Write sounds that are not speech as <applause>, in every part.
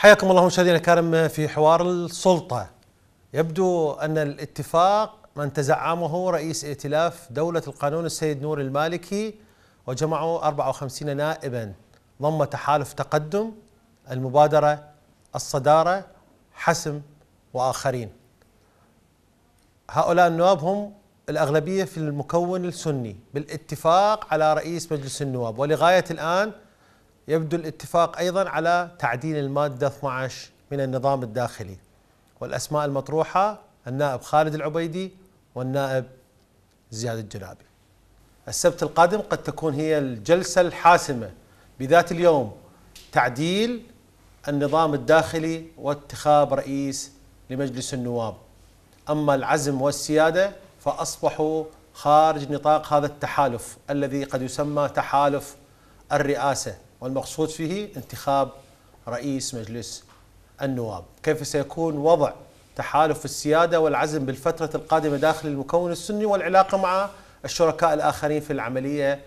حياكم الله مشاهدينا الكرام في حوار السلطة. يبدو أن الاتفاق من تزعمه رئيس ائتلاف دولة القانون السيد نور المالكي وجمعوا 54 نائبا. ضم تحالف تقدم المبادرة الصدارة حسم وآخرين. هؤلاء النواب هم الأغلبية في المكون السني بالاتفاق على رئيس مجلس النواب. ولغاية الآن يبدو الاتفاق أيضا على تعديل المادة 12 من النظام الداخلي. والأسماء المطروحة النائب خالد العبيدي والنائب زياد الجنابي. السبت القادم قد تكون هي الجلسة الحاسمة. بذات اليوم تعديل النظام الداخلي واتخاب رئيس لمجلس النواب. أما العزم والسيادة فأصبحوا خارج نطاق هذا التحالف الذي قد يسمى تحالف الرئاسة. والمقصود فيه انتخاب رئيس مجلس النواب. كيف سيكون وضع تحالف السيادة والعزم بالفترة القادمة داخل المكون السني والعلاقة مع الشركاء الآخرين في العملية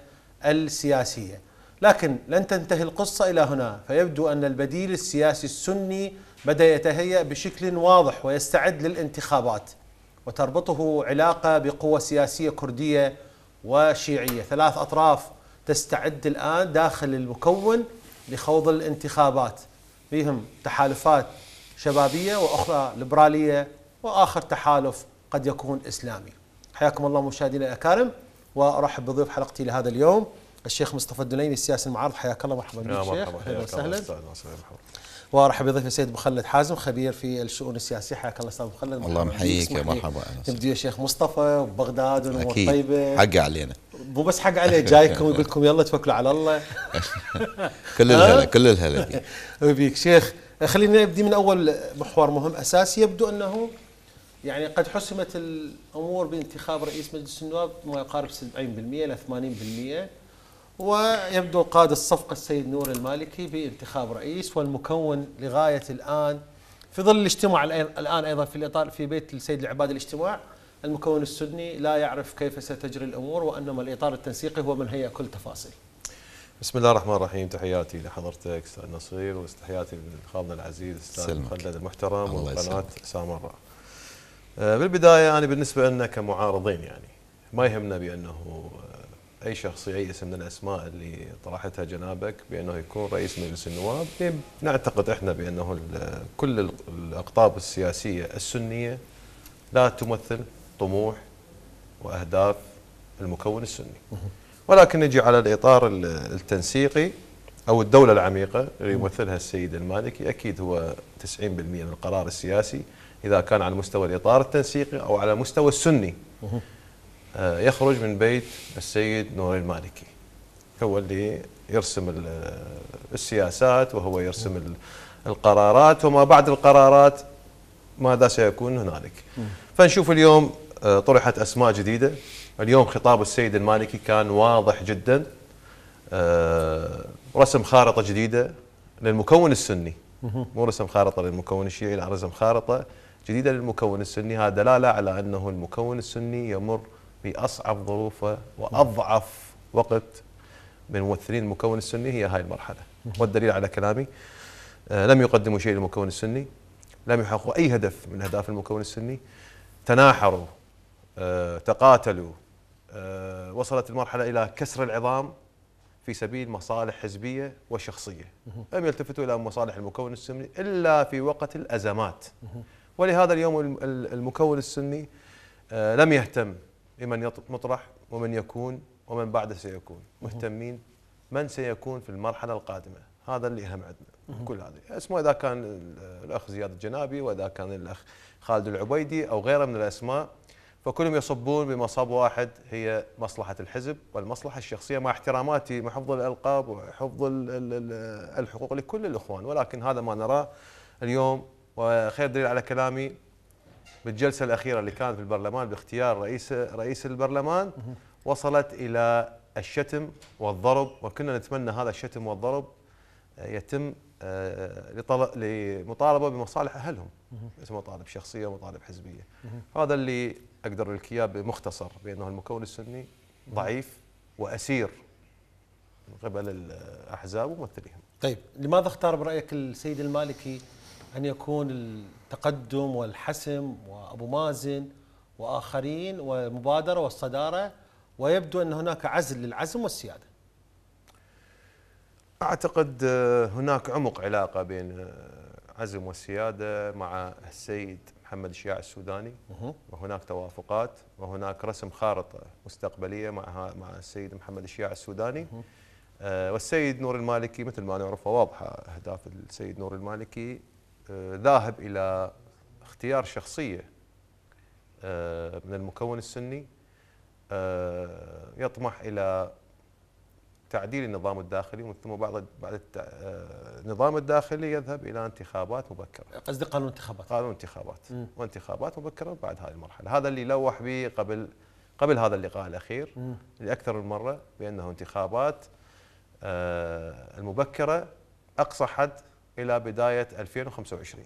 السياسية؟ لكن لن تنتهي القصة إلى هنا. فيبدو أن البديل السياسي السني بدأ يتهيأ بشكل واضح ويستعد للانتخابات وتربطه علاقة بقوة سياسية كردية وشيعية. ثلاث أطراف تستعد الآن داخل المكون لخوض الانتخابات. فيهم تحالفات شبابية وأخرى ليبرالية وآخر تحالف قد يكون إسلامي. حياكم الله مشاهدينا الأكارم وأرحب بضيف حلقتي لهذا اليوم الشيخ مصطفى الدنيني السياسي المعارض. حياك الله مرحبا بك شيخ. أهلا وسهلا. وارحب بضيفي السيد مخلد حازم خبير في الشؤون السياسية. حياك الله أستاذ مخلد الله محييك يا مرحبا نبدي يا شيخ مصطفى ببغداد ونمور طيبة. حق علينا. مو بس حق عليه <laughs> جايكم ويقول لكم يلا توكلوا على الله. <laughs> كل الهلا كل الهلا بيك. <laughs> شيخ خلينا نبدي من أول محور مهم. أساسي يبدو أنه يعني قد حسمت الأمور بانتخاب رئيس مجلس النواب ما يقارب 70% إلى 80% ويبدو قاد الصفقة السيد نور المالكي بانتخاب رئيس والمكون لغاية الآن في ظل الاجتماع الآن أيضا في الإطار في بيت السيد العباد الاجتماع. المكون السني لا يعرف كيف ستجري الأمور وإنما الإطار التنسيقي هو من هيئ كل تفاصيل. بسم الله الرحمن الرحيم. تحياتي لحضرتك أستاذ نصير وتحياتي لخالنا العزيز أستاذ مخلد المحترم وقناه سامراء. آه، بالبداية أنا بالنسبة لنا كمعارضين يعني ما يهمنا بأنه أي شخص اي اسم من الأسماء اللي طرحتها جنابك بأنه يكون رئيس مجلس النواب نعتقد إحنا بأنه كل الأقطاب السياسية السنية لا تمثل طموح وأهداف المكون السني. ولكن نجي على الإطار التنسيقي أو الدولة العميقة اللي يمثلها السيد المالكي أكيد هو 90% من القرار السياسي إذا كان على مستوى الإطار التنسيقي أو على مستوى السني. يخرج من بيت السيد نور المالكي. هو اللي يرسم السياسات وهو يرسم القرارات وما بعد القرارات ماذا سيكون هنالك؟ فنشوف اليوم آه، طرحت أسماء جديدة. اليوم خطاب السيد المالكي كان واضح جدا. آه، رسم خارطة جديدة للمكون السني. مو رسم خارطة للمكون الشيعي لا رسم خارطة جديدة للمكون السني. هذا دلالة على أنه المكون السني يمر باصعب ظروفه وأضعف وقت من ممثلين المكون السني هي هاي المرحلة. والدليل على كلامي آه لم يقدموا شيء للمكون السني لم يحققوا أي هدف من أهداف المكون السني تناحروا آه تقاتلوا آه وصلت المرحلة إلى كسر العظام في سبيل مصالح حزبية وشخصية. لم يلتفتوا إلى مصالح المكون السني إلا في وقت الأزمات. ولهذا اليوم المكون السني لم يهتم لمن مطرح ومن يكون ومن بعده سيكون. مهتمين من سيكون في المرحلة القادمة. هذا اللي أهم عندنا. كل هذه. اسمه إذا كان الأخ زياد الجنابي وإذا كان الأخ خالد العبيدي أو غيره من الأسماء فكلهم يصبون بمصاب واحد هي مصلحة الحزب والمصلحة الشخصية مع احتراماتي محفظ الألقاب وحفظ الحقوق لكل الإخوان. ولكن هذا ما نراه اليوم وخير دليل على كلامي بالجلسة الأخيرة اللي كانت في البرلمان باختيار رئيس رئيس البرلمان وصلت إلى الشتم والضرب وكنا نتمنى هذا الشتم والضرب يتم آه، لمطالبة بمصالح أهلهم. ليس مطالب شخصية ومطالب حزبية. هذا اللي أقدر لك اياه بمختصر بأنه المكون السني ضعيف وأسير من قبل الأحزاب وممثليهم. طيب لماذا اختار برأيك السيد المالكي أن يكون التقدم والحسم وأبو مازن وآخرين والمبادرة والصدارة ويبدو أن هناك عزل للعزم والسيادة. أعتقد هناك عمق علاقة بين عزم والسيادة مع السيد محمد الشياع السوداني. وهناك توافقات وهناك رسم خارطة مستقبلية مع مع السيد محمد الشياع السوداني. آه، والسيد نور المالكي مثل ما نعرف واضحة أهداف السيد نور المالكي آه، ذاهب إلى اختيار شخصية آه، من المكون السني يطمح إلى تعديل النظام الداخلي ومن ثم بعد بعد النظام الداخلي يذهب إلى انتخابات مبكرة. قصدي قانون انتخابات. قانون انتخابات م. وانتخابات مبكرة بعد هذه المرحلة، هذا اللي لوح به قبل قبل هذا اللقاء الأخير م. لأكثر من مرة بأنه انتخابات آه، المبكرة أقصى حد إلى بداية 2025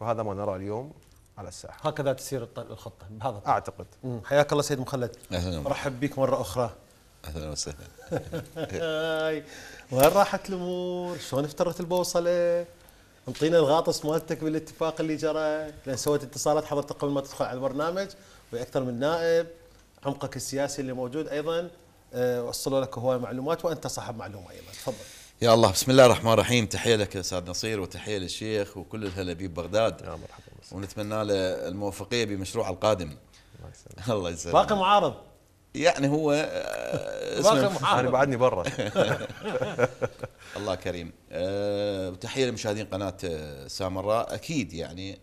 وهذا ما نرى اليوم على الساحة. هكذا تسير الخطة. بهذا الطريق. أعتقد. حياك الله سيد مخلد. أهلا ارحب بك مرة أخرى. أهلا وسهلا. وين راحت الأمور؟ شلون افترت البوصلة؟ انطينا الغاطس مالتك بالاتفاق اللي جرى. لأن سويت اتصالات حضرتك قبل ما تدخل على البرنامج. وأكثر من نائب. عمقك السياسي اللي موجود أيضا. آه، وصلوا لك هواي معلومات. وأنت صاحب معلومة أيضا. تفضل. يا الله بسم الله الرحمن الرحيم. تحية لك يا أستاذ نصير وتحية للشيخ وكل الهلا بغداد يا مرحبا ونتمنى له الموفقيه بمشروع القادم. <laughs> الله يسلمك. باقي معارض. يعني هو آه، اسمه أنا بعدني برا. <laughs> <laughs> الله كريم. أه تحيه لمشاهدين قناة سامراء. أكيد يعني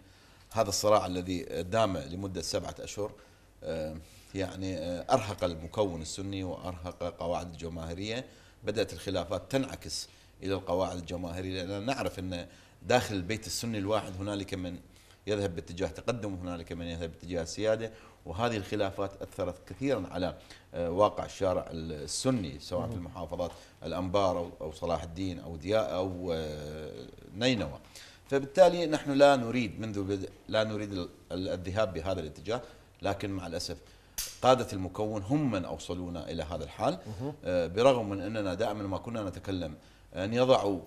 هذا الصراع الذي دام لمدة سبعة أشهر أه يعني آه، أرهق المكون السني وأرهق قواعد الجماهيرية. بدأت الخلافات تنعكس إلى القواعد الجماهيرية لأن نعرف أن داخل البيت السني الواحد هنالك من يذهب باتجاه تقدم وهنالك من يذهب باتجاه السياده وهذه الخلافات أثرت كثيرا على آه، واقع الشارع السني سواء في المحافظات الأنبار أو صلاح الدين أو دياء أو آه، نينوى. فبالتالي نحن لا نريد منذ بدء لا نريد الذهاب بهذا الاتجاه لكن مع الأسف قادة المكون هم من أوصلونا إلى هذا الحال. آه، برغم من أننا دائما ما كنا نتكلم أن يضعوا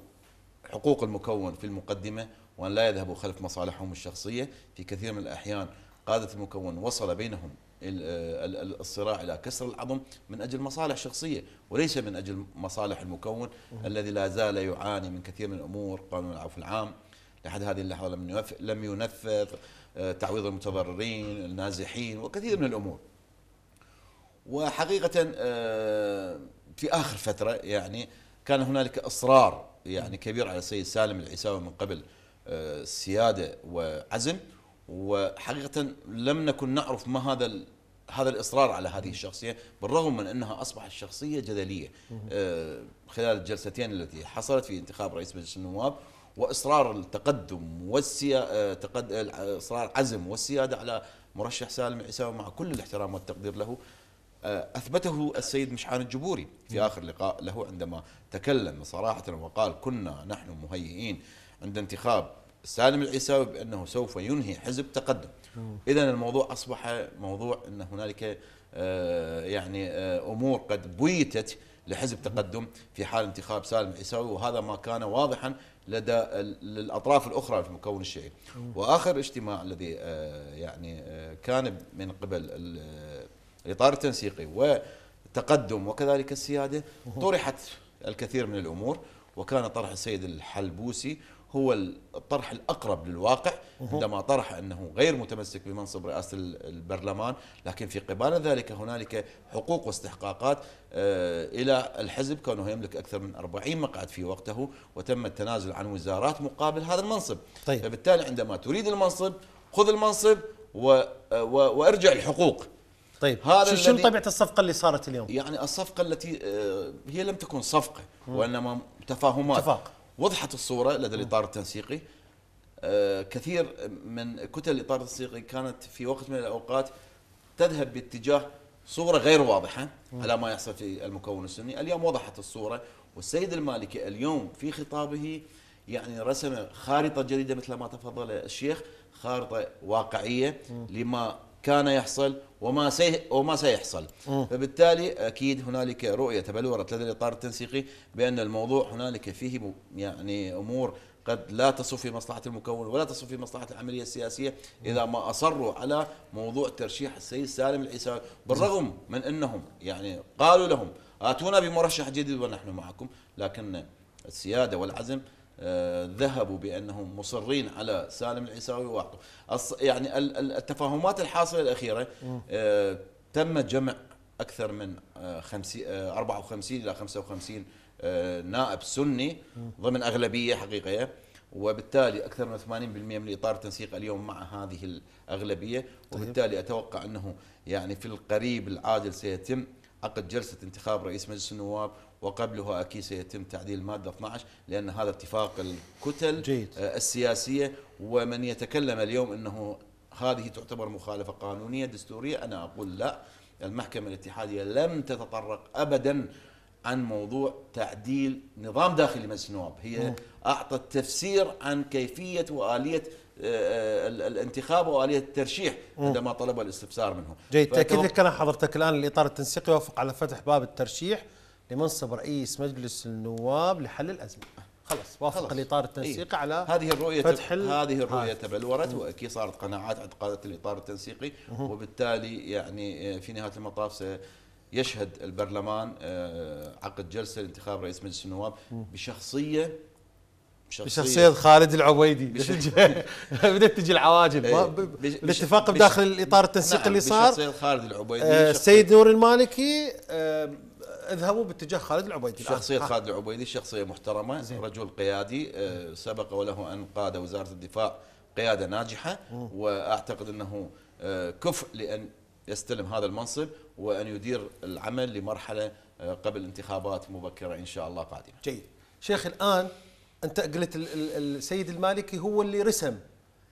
حقوق المكون في المقدمة وأن لا يذهبوا خلف مصالحهم الشخصية في كثير من الأحيان قادة المكون وصل بينهم آه، الصراع إلى كسر العظم من أجل مصالح شخصية وليس من أجل مصالح المكون الذي لا زال يعاني من كثير من الأمور قانون العفو العام لحد هذه اللحظة لم ينفذ آه، تعويض المتضررين النازحين وكثير من الأمور. وحقيقة آه، في آخر فترة يعني كان هنالك إصرار يعني كبير على السيد سالم العيساوي من قبل آه، سيادة وعزم. وحقيقة لم نكن نعرف ما هذا هذا الإصرار على هذه الشخصية بالرغم من أنها أصبحت شخصية جدلية آه، خلال الجلستين التي حصلت في انتخاب رئيس مجلس النواب وإصرار التقدم والسيا تقد... إصرار عزم والسيادة على مرشح سالم العيساوي مع كل الاحترام والتقدير له. آه، أثبته السيد مشعان الجبوري في آخر لقاء له عندما تكلم صراحة وقال كنا نحن مهيئين عند انتخاب سالم العيساوي بأنه سوف ينهي حزب تقدم. اذا الموضوع أصبح موضوع إن هنالك آه، يعني آه، أمور قد بيتت لحزب تقدم في حال انتخاب سالم العيساوي وهذا ما كان واضحا لدى الاطراف الأخرى في المكون الشيعي وآخر اجتماع الذي يعني كان من قبل الإطار التنسيقي وتقدم وكذلك السيادة طرحت الكثير من الأمور وكان طرح السيد الحلبوسي هو الطرح الأقرب للواقع عندما طرح أنه غير متمسك بمنصب رئاسة البرلمان لكن في قبال ذلك هنالك حقوق واستحقاقات آه، إلى الحزب كونه يملك أكثر من 40 مقعد في وقته وتم التنازل عن وزارات مقابل هذا المنصب. طيب. فبالتالي عندما تريد المنصب خذ المنصب و... و... وارجع الحقوق. طيب هذا شو طبيعة الصفقة اللي صارت اليوم؟ يعني الصفقة التي آه، هي لم تكن صفقة وإنما تفاهمات. اتفاق. وضحت الصورة لدى الإطار التنسيقي. آه، كثير من كتل الإطار التنسيقي كانت في وقت من الأوقات تذهب باتجاه صورة غير واضحة على ما يحصل في المكون السني، اليوم وضحت الصورة والسيد المالكي اليوم في خطابه يعني رسم خارطة جديدة مثل ما تفضل الشيخ خارطة واقعية لما كان يحصل وما سي وما سيحصل. فبالتالي أكيد هنالك رؤية تبلورت لدى الإطار التنسيقي بأن الموضوع هنالك فيه يعني أمور قد لا تصف في مصلحة المكون ولا تصف في مصلحة العملية السياسية إذا ما أصروا على موضوع ترشيح السيد سالم العيساوي. بالرغم من أنهم يعني قالوا لهم آتونا بمرشح جديد ونحن معكم لكن السيادة والعزم ذهبوا بأنهم مصرين على سالم العيساوي واعطوا يعني التفاهمات الحاصلة الأخيرة آه، تم جمع أكثر من 50 آه، 54 إلى 55 نائب سني ضمن أغلبية حقيقية وبالتالي أكثر من 80% من إطار التنسيق اليوم مع هذه الأغلبية طيب. وبالتالي أتوقع أنه يعني في القريب العاجل سيتم عقد جلسة انتخاب رئيس مجلس النواب وقبلها أكيد سيتم تعديل الماده 12 لأن هذا اتفاق الكتل جيد. آه، السياسية. ومن يتكلم اليوم إنه هذه تعتبر مخالفة قانونية دستورية أنا أقول لا. المحكمة الاتحادية لم تتطرق ابدا عن موضوع تعديل نظام داخلي مجلس النواب هي أعطت تفسير عن كيفية وآلية آه، الانتخاب وآلية الترشيح عندما طلب الاستفسار منه. جيد. تأكيد لك أنا حضرتك الآن الاطار التنسيقي يوافق على فتح باب الترشيح. لمنصب رئيس مجلس النواب لحل الأزمة. خلص وافق خلص. الاطار التنسيقي إيه؟ على هذه الرؤية فتح ال... هذه الرؤية تبلورت وأكيد صارت قناعات عند قاده الإطار التنسيقي وبالتالي يعني آه، في نهاية المطاف سيشهد البرلمان آه، عقد جلسة لانتخاب رئيس مجلس النواب بشخصيه بشخصية. خالد العبيدي. <laughs> بدأت تجي العواجل. إيه، الاتفاق بداخل الإطار التنسيقي نعم اللي صار بشخصية خالد العبيدي آه السيد نور المالكي آه اذهبوا باتجاه خالد العبيدي شخصية خالد العبيدي شخصية محترمة زين. رجل قيادي آه سبق وله أن قاد وزارة الدفاع قيادة ناجحة م. وأعتقد أنه آه كفء لأن يستلم هذا المنصب وأن يدير العمل لمرحلة آه قبل انتخابات مبكرة إن شاء الله قادمة جيد شيخ الآن أنت قلت السيد المالكي هو اللي رسم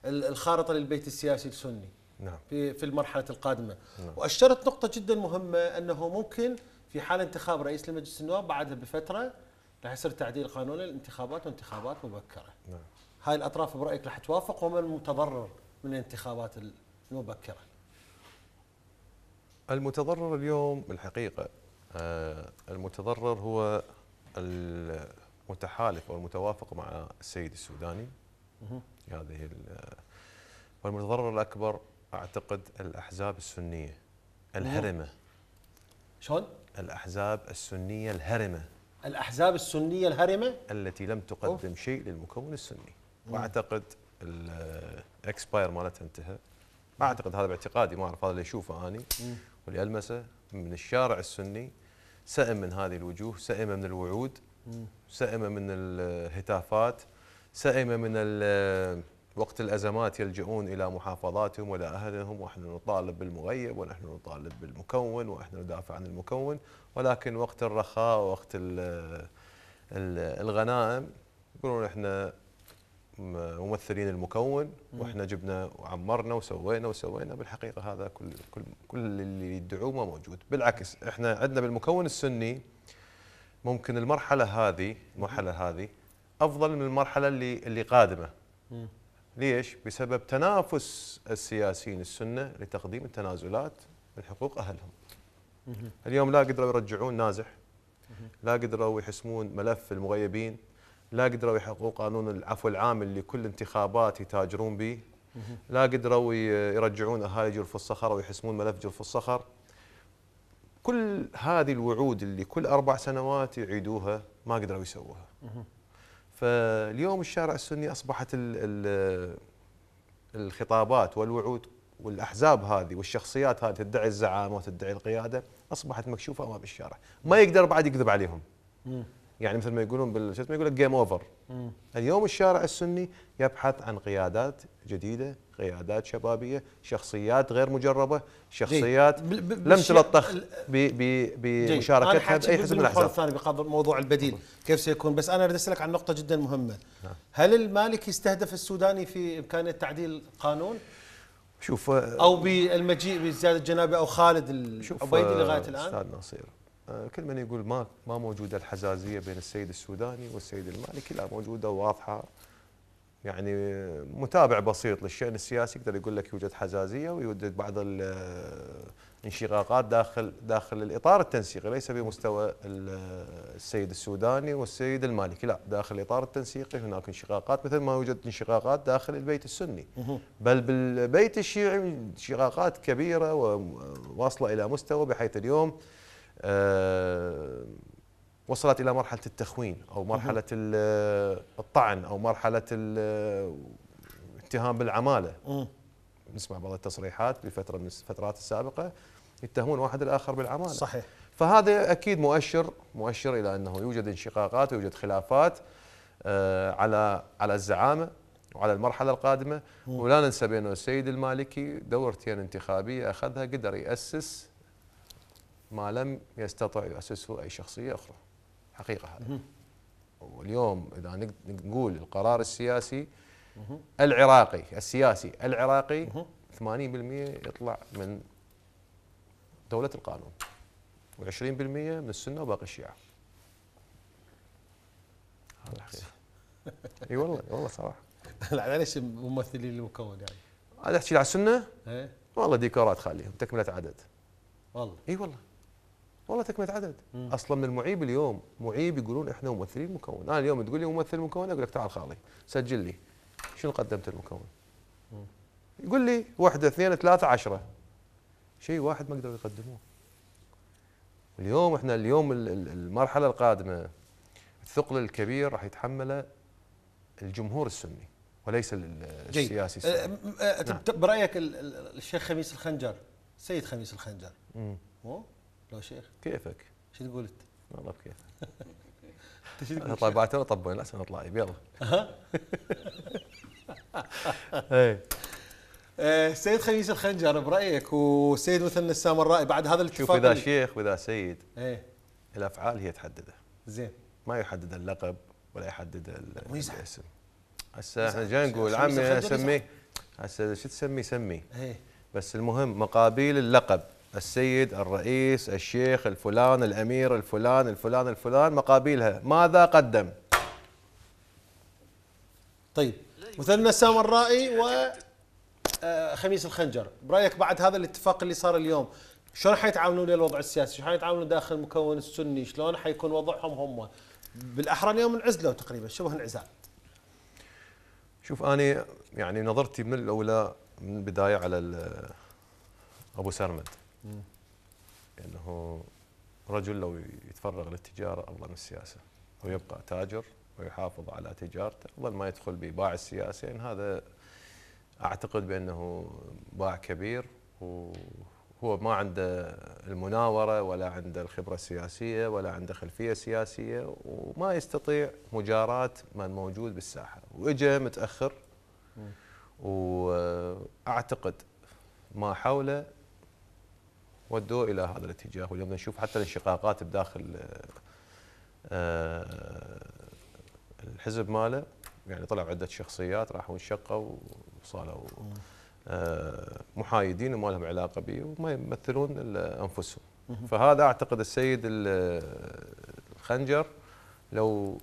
الخارطة للبيت السياسي السني نعم. في في المرحلة القادمة نعم. وأشرت نقطة جدا مهمة أنه ممكن في حال انتخاب رئيس لمجلس النواب بعدها بفترة راح يصير تعديل قانون الانتخابات وانتخابات مبكرة. نعم. هاي الأطراف برأيك راح توافق ومن المتضرر من الانتخابات المبكرة؟ المتضرر اليوم بالحقيقة آه المتضرر هو المتحالف أو المتوافق مع السيد السوداني هذه والمتضرر الأكبر أعتقد الأحزاب السنية الهرمة شلون؟ الأحزاب السنية الهرمة. الأحزاب السنية الهرمة؟ التي لم تقدم أوه. شيء للمكون السني. وأعتقد الإكسباير مالتها انتهى. أعتقد هذا باعتقادي ما أعرف هذا اللي أشوفه أني. واللي ألمسه من الشارع السني سئم من هذه الوجوه سئم من الوعود سئم من الهتافات سئم من وقت الأزمات يلجؤون إلى محافظاتهم وإلى أهلهم ونحن نطالب بالمغيب ونحن نطالب بالمكون ونحن ندافع عن المكون. ولكن وقت الرخاء ووقت الغنائم يقولون إحنا ممثلين المكون وإحنا جبنا وعمرنا وسوينا وسوينا بالحقيقة هذا كل كل كل اللي يدعوه ما موجود. بالعكس إحنا عندنا بالمكون السني ممكن المرحلة هذه المرحلة هذه أفضل من المرحلة اللي اللي قادمة. ليش؟ بسبب تنافس السياسيين السنة لتقديم التنازلات من حقوق أهلهم. اليوم لا قدروا يرجعون نازح لا قدروا يحسمون ملف المغيبين لا قدروا يحققون قانون العفو العام اللي كل انتخابات يتاجرون به لا قدروا يرجعون أهالي جرف الصخر ويحسمون ملف جرف الصخر. كل هذه الوعود اللي كل أربع سنوات يعيدوها ما قدروا يسووها. فاليوم الشارع السني أصبحت الخطابات والوعود والأحزاب هذه والشخصيات هذه تدعي الزعامة وتدعي القيادة أصبحت مكشوفة أمام الشارع، ما يقدر بعد يكذب عليهم. يعني مثل ما يقولون بال يقول لك game over. اليوم الشارع السني يبحث عن قيادات جديدة قيادات شبابية شخصيات غير مجربة شخصيات لم تلطخ بمشاركتها بأي حزب من الأحزاب. الثاني بقدر موضوع البديل كيف سيكون؟ بس أنا أريد أسألك عن نقطة جدا مهمة. نعم. هل المالكي يستهدف السوداني في إمكانية تعديل قانون؟ شوف أو بالمجيء بزياده جنابي أو خالد العبيدي لغايه الآن؟ أستاذ ناصير آه، كل من يقول ما ما موجودة الحزازية بين السيد السوداني والسيد المالكي لا موجودة وواضحة يعني متابع بسيط للشأن السياسي يقدر يقول لك يوجد حزازية ويوجد بعض انشقاقات داخل داخل الإطار التنسيقي ليس بمستوى السيد السوداني والسيد المالكي لا داخل الإطار التنسيقي هناك انشقاقات مثل ما يوجد انشقاقات داخل البيت السني. بل بالبيت الشيعي انشقاقات كبيرة وواصله إلى مستوى بحيث اليوم آه، وصلت إلى مرحلة التخوين أو مرحلة الطعن أو مرحلة الاتهام بالعمالة. نسمع بعض التصريحات بفتره من الفترات السابقة يتهمون واحد الآخر بالعمالة. صحيح. فهذا أكيد مؤشر مؤشر إلى أنه يوجد انشقاقات ويوجد خلافات آه، على على الزعامة وعلى المرحلة القادمة. ولا ننسى بانه السيد المالكي دورتين انتخابية أخذها قدر يأسس ما لم يستطع يؤسسه أي شخصية أخرى. حقيقة هذا. واليوم إذا نقول القرار السياسي العراقي السياسي العراقي 80% يطلع من دولة القانون و20% من السنة وباقي الحقيقة <laughs> إي والله والله صراحة. لا ليش ممثلين المكون يعني؟ هذا احكي على السنة؟ إيه. والله ديكورات خليهم تكملة عدد. والله. إي والله. والله تكملة عدد. مم. أصلا من المعيب اليوم معيب يقولون إحنا ممثلين مكون. أنا اليوم تقول لي ممثل مكون أقول لك تعال خالي سجل لي. شنو قدمت المكون يقول لي واحدة اثنين ثلاثة عشرة. شيء واحد ما قدروا يقدموه. اليوم إحنا اليوم المرحلة القادمة. الثقل الكبير راح يتحمله الجمهور السني وليس السياسي أه، السني. أه، أه، نعم. برأيك الشيخ خميس الخنجر سيد خميس الخنجر. مو لو شيخ. كيفك؟ شو تقول أنت؟ والله بكيفك. <laughs> طيب بعد طبون لا نطلع يلا. <laughs> إيه. سيد خميس الخنجر برأيك وسيد مثلنا السامرائي بعد هذا الاتفاق شوف إذا شيخ وإذا سيد إيه. الأفعال هي تحدده. زين. ما يحدد اللقب ولا يحدد الاسم. هسه إحنا جاي نقول عمي اسميه هسه شو تسمي؟ سمي. إيه. بس المهم مقابيل اللقب. السيد الرئيس الشيخ الفلان الأمير الفلان الفلان الفلان مقابيلها ماذا قدم؟ طيب. مثلنا السامرائي و آه، خميس الخنجر. برأيك بعد هذا الاتفاق اللي صار اليوم شلون حيتعاملون الوضع السياسي؟ شلون حيتعاملون داخل المكون السني؟ شلون حيكون وضعهم هم؟ بالأحرى اليوم انعزلوا تقريبا شبه انعزال. شوف أنا يعني نظرتي من الأولى من البداية على أبو سرمد. إنه رجل لو يتفرغ للتجارة افضل من السياسة ويبقى تاجر ويحافظ على تجارته افضل ما يدخل بباع السياسة يعني هذا أعتقد بأنه باع كبير وهو ما عنده المناورة ولا عنده الخبرة السياسية ولا عنده خلفية سياسية وما يستطيع مجاراه من موجود بالساحة. وإجا متأخر وأعتقد ما حوله ودوه إلى هذا الاتجاه واليوم نشوف حتى الانشقاقات بداخل آه، الحزب ماله. يعني طلعوا عدة شخصيات راحوا انشقوا وصاروا آه، محايدين وما لهم علاقة به وما يمثلون أنفسهم. فهذا أعتقد السيد الخنجر لو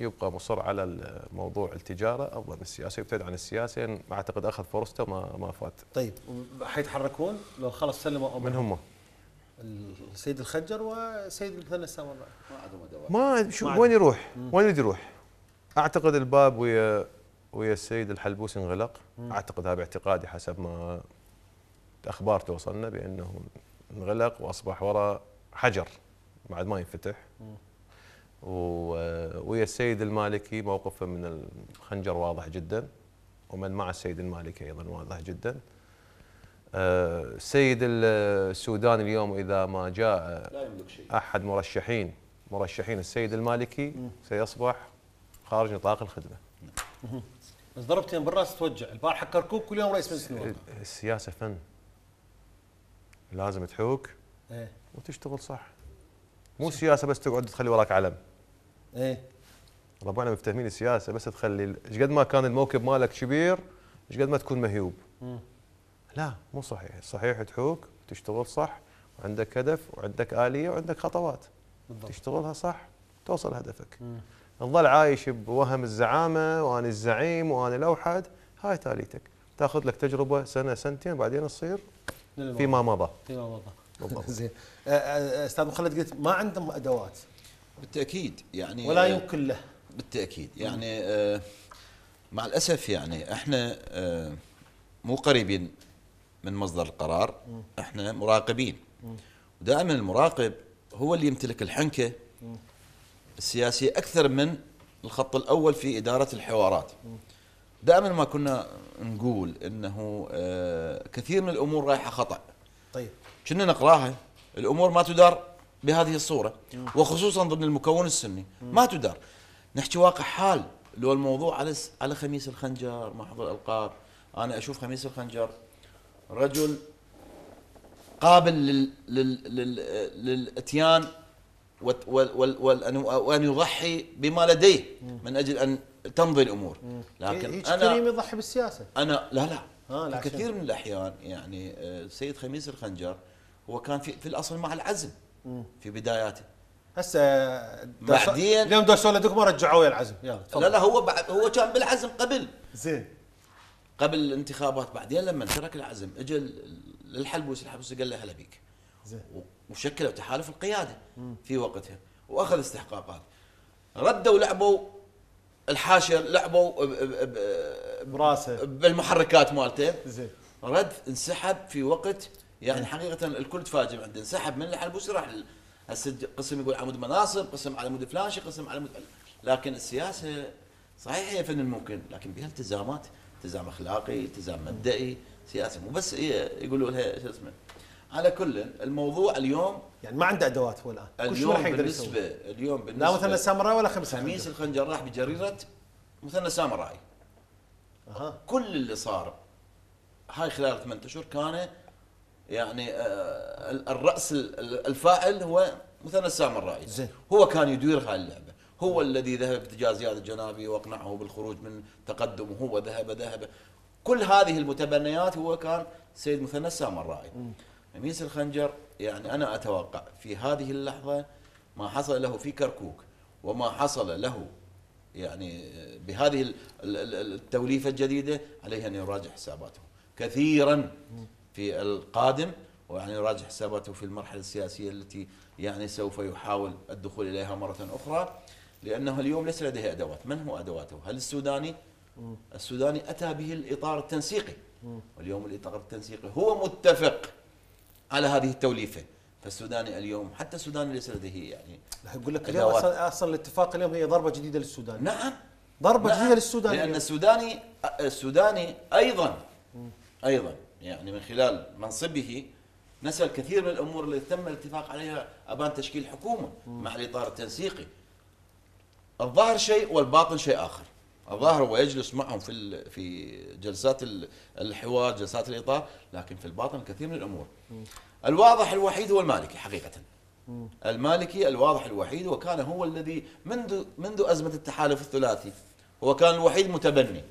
يبقى مصر على موضوع التجارة أفضل من السياسة يبتعد عن السياسة يعني أعتقد أخذ فرصته ما ما فات. طيب حيتحركون لو خلص سلموا من هم؟ السيد الخنجر والسيد المثنى السامراء ما عندهم ما شو وين يروح؟ وين يريد يروح؟ أعتقد الباب ويا ويا السيد الحلبوس انغلق. أعتقد هذا باعتقادي حسب ما أخبار توصلنا بأنه انغلق وأصبح وراء حجر بعد ما ينفتح ويا السيد المالكي موقفه من الخنجر واضح جدا ومن مع السيد المالكي أيضا واضح جدا. السيد السوداني اليوم إذا ما جاء أحد مرشحين مرشحين السيد المالكي سيصبح خارج نطاق الخدمة. بس ضربتين بالراس توجع البارحه كركوك كل يوم رئيس مجلس النواب السياسة فن. لازم تحوك إيه. وتشتغل صح. مو سياسة بس تقعد تخلي وراك علم. إيه. ربعنا مفتهمين السياسة بس تخلي إيش قد ما كان الموكب مالك كبير إيش قد ما تكون مهيوب. مم. لا مو صحيح. صحيح تحوك تشتغل صح وعندك هدف وعندك آلية وعندك خطوات. بالضبط. تشتغلها صح توصل هدفك. نظل عايش بوهم الزعامة وأنا الزعيم وأنا الأوحد هاي تاليتك. تاخذ لك تجربة سنة سنتين بعدين تصير فيما مضى. فيما مضى. <laughs> زين. أستاذ مخلد قلت ما عندهم أدوات. بالتأكيد يعني ولا يمكن له. بالتأكيد. يعني آه مع الأسف يعني إحنا آه مو قريبين من مصدر القرار. إحنا مراقبين. ودائما المراقب هو اللي يمتلك الحنكة السياسية أكثر من الخط الأول في إدارة الحوارات. دائما ما كنا نقول إنه آه كثير من الأمور رايحة خطأ. طيب. كنا نقراها. الأمور ما تدار بهذه الصورة. وخصوصا ضمن المكون السني. ما تدار. نحكي واقع حال. لو الموضوع على على خميس الخنجر محض الألقاب. أنا أشوف خميس الخنجر. رجل قابل لل لل لل للإتيان وأن يضحي بما لديه من أجل أن تمضي الأمور. لكن أنا يضحي بالسياسة. أنا لا لا. آه كثير من الأحيان يعني السيد خميس الخنجر هو كان في, في الأصل مع العزم في بداياته. هسه بعدين اليوم دوسوا ما رجعوه يا العزم. يلا لا لا هو بعد هو كان بالعزم قبل. زين. قبل الانتخابات. بعدين لما ترك العزم اجى للحلبوس الحلبوس قال له؟ هلا بيك زين وشكلوا تحالف القيادة في وقتها وأخذ استحقاقات. ردوا لعبوا الحاشر لعبوا براسه. بالمحركات مالته. زين. رد انسحب في وقت يعني حقيقة الكل تفاجئ عنده انسحب من الحلبوسي راح هسه قسم يقول على مود مناصب قسم على مود فلانشي قسم على مود لكن السياسة صحيح هي فن الممكن لكن بها التزامات التزام أخلاقي التزام مبدئي سياسي. مو بس هي يقولوا لها شو اسمه. على كل الموضوع اليوم يعني ما عنده أدوات هو الآن. اليوم بالنسبة اليوم بالنسبة لا مثلا سامراء ولا خميس خميس الخنجر راح بجريرة مثنى سامراء. أه. كل اللي صار هاي خلال ثمان أشهر كان يعني آه، الرأس الفاعل هو مثنى السامرائي زين. هو كان يدير هاي اللعبة. هو الذي ذهب باتجاه زياد الجنابي وأقنعه بالخروج من تقدم وهو ذهب ذهب. كل هذه المتبنيات هو كان سيد مثنى السامرائي ميس الخنجر يعني أنا أتوقع في هذه اللحظة ما حصل له في كركوك وما حصل له يعني بهذه التوليفة الجديدة عليه أن يراجع حساباته. كثيرا. في القادم ويعني يراجع حساباته في المرحلة السياسية التي يعني سوف يحاول الدخول إليها مرة أخرى لأنه اليوم ليس لديه أدوات، من هو أدواته؟ هل السوداني؟ السوداني أتى به الإطار التنسيقي. واليوم الإطار التنسيقي هو متفق على هذه التوليفة. فالسوداني اليوم حتى السوداني ليس لديه يعني يقول لك اليوم أصلا أصلا الاتفاق اليوم هي ضربة جديدة للسودان نعم. ضربة نعم. جديدة للسودان لأن السوداني السوداني أيضا أيضا يعني من خلال منصبه نسى الكثير من الأمور التي تم الاتفاق عليها أبان تشكيل حكومة مع الإطار التنسيقي. الظاهر شيء والباطن شيء آخر. الظاهر هو يجلس معهم في في جلسات الحوار جلسات الإطار لكن في الباطن كثير من الأمور. الواضح الوحيد هو المالكي حقيقة. المالكي الواضح الوحيد وكان هو الذي منذ منذ أزمة التحالف الثلاثي هو كان الوحيد متبني.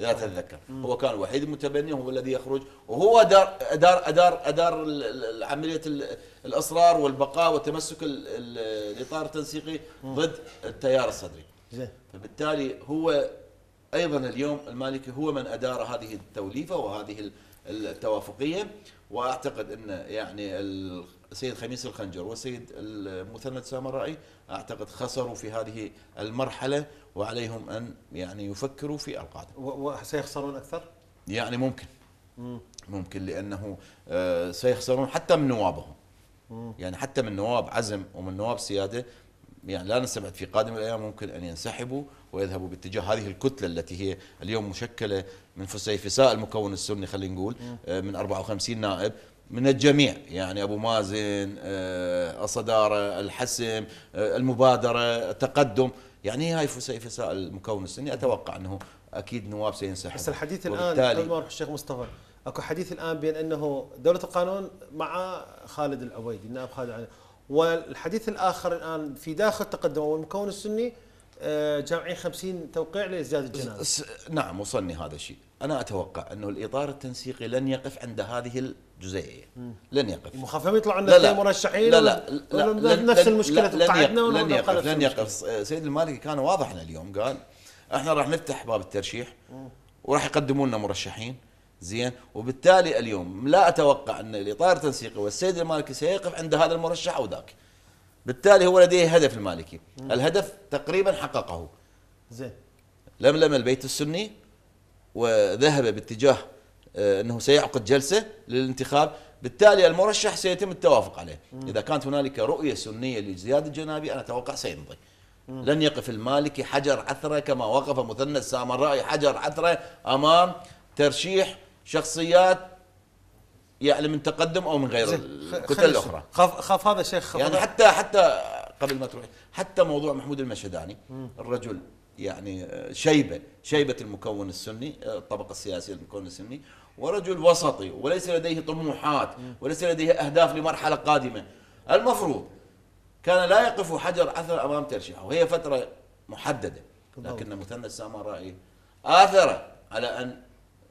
اذا تتذكر هو كان الوحيد المتبني هو الذي يخرج وهو أدار أدار أدار أدار عملية الإصرار والبقاء وتمسك الإطار التنسيقي ضد التيار الصدري. فبالتالي هو أيضا اليوم المالكي هو من أدار هذه التوليفة وهذه التوافقية. وأعتقد إن يعني السيد خميس الخنجر والسيد المثنى السامرائي أعتقد خسروا في هذه المرحلة. وعليهم أن يعني يفكروا في القادم. وسيخسرون أكثر؟ يعني ممكن. ممكن لأنه آه، سيخسرون حتى من نوابهم. يعني حتى من نواب عزم ومن نواب سيادة يعني لا نستبعد في قادم الأيام ممكن أن ينسحبوا ويذهبوا باتجاه هذه الكتلة التي هي اليوم مشكلة من فسيفساء المكون السني خلينا نقول آه، من 54 نائب من الجميع يعني أبو مازن الصداره الحسم آه، المبادرة التقدم يعني هاي فسيفساء المكون السني. أتوقع أنه أكيد نواب سينسحب. بس الحديث الآن قبل ما أروح الشيخ مصطفى أكو حديث الآن بين أنه دولة القانون مع خالد العبيدي النائب خالد العبيدي والحديث الآخر الآن في داخل تقدم والمكون السني آه، جامعين 50 توقيع لازدياد الجنازة. نعم وصلني هذا الشيء. أنا أتوقع أنه الإطار التنسيقي لن يقف عند هذه الجزئيه لن يقف. مخافهم يطلعوا لنا اثنين مرشحين لا لا, لا, لا نفس المشكلة. تقعدنا لن يقف. لن يقف. سيد المالكي كان واضح اليوم. قال إحنا راح نفتح باب الترشيح وراح يقدموا لنا مرشحين. زين. وبالتالي اليوم لا أتوقع أن الإطار التنسيقي والسيد المالكي سيقف عند هذا المرشح أو ذاك. بالتالي هو لديه هدف المالكي. مم. الهدف تقريبا حققه. زين. لملم البيت السني وذهب باتجاه إنه سيعقد جلسة للانتخاب. بالتالي المرشح سيتم التوافق عليه. مم. إذا كانت هنالك رؤية سنية لزياد الجنابي أنا أتوقع سيمضي لن يقف المالكي حجر عثرة كما وقف مثنى السامرائي حجر عثرة أمام ترشيح شخصيات يعني من تقدم أو من غير الكتل الأخرى. خاف خاف هذا شيخ يعني حتى حتى قبل ما تروح حتى موضوع محمود المشهداني الرجل يعني شيبة شيبة المكون السني الطبقة السياسية المكون السني ورجل وسطي وليس لديه طموحات وليس لديه أهداف لمرحلة قادمة. المفروض كان لا يقف حجر عثر أمام ترشيحه. وهي فترة محددة لكن مثنى السامرائي اثر على أن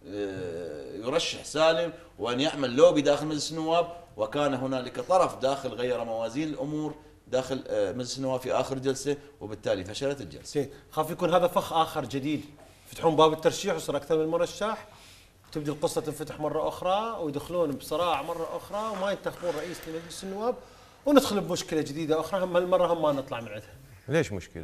آه، يرشح سالم وأن يعمل لوبي داخل مجلس النواب وكان هنالك طرف داخل غير موازين الأمور داخل آه، مجلس النواب في آخر جلسة وبالتالي فشلت الجلسة. خاف يكون هذا فخ آخر جديد. يفتحون باب الترشيح ويصير أكثر من مرشح. تبدي القصة تنفتح مرة أخرى ويدخلون بصراع مرة أخرى وما ينتخبون رئيس لمجلس النواب وندخل بمشكلة جديدة أخرى هم هالمرة هم ما نطلع من عندها. ليش مشكلة؟